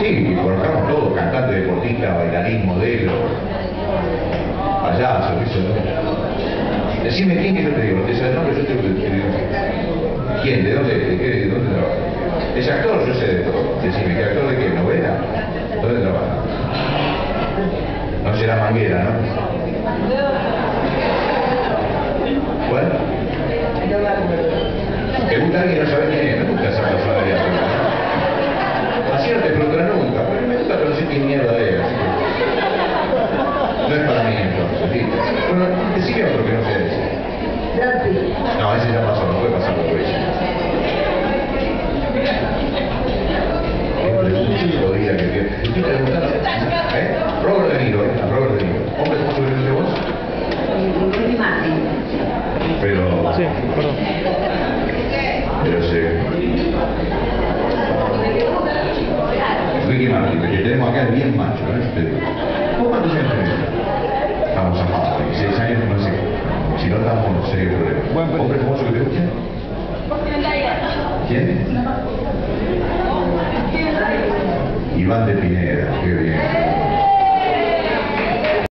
Sí, conozcamos todos, cantante, deportista, bailarín, modelo, payaso, qué sé. Decime quién que yo te digo, te sabes el nombre, yo te digo. ¿Quién? ¿De dónde? ¿De qué? ¿De dónde trabaja? Es actor, yo sé de todo. Decime, ¿qué actor de qué? ¿Novela? ¿Dónde trabaja? No será manguera, ¿no? ¿Cuál? No me acuerdo. ¿Te gusta alguien y no sabes quién es? Me gusta esa persona de arriba. Así no te preguntará nunca, pero me gusta, pero no sé qué mierda es. así que- No es para mí entonces, ¿viste? Bueno, decime otro que no sé decir. Brad Pitt. No, ese ya pasó, no puede pasar por eso. Qué pregunta jodida que tiene. Te estoy preguntando, ¿eh? Robert De Niro, ¿eh? Robert De Niro. ¿Hombre vos? Pero... Sí, perdón. Pero se... Ricky Martin, el que tenemos acá es bien macho, ¿eh? ¿Vos cuántos años tenés? Problemas. Buen ¿Hombre famoso que te guste? ¿Quién? Iván de Pineda.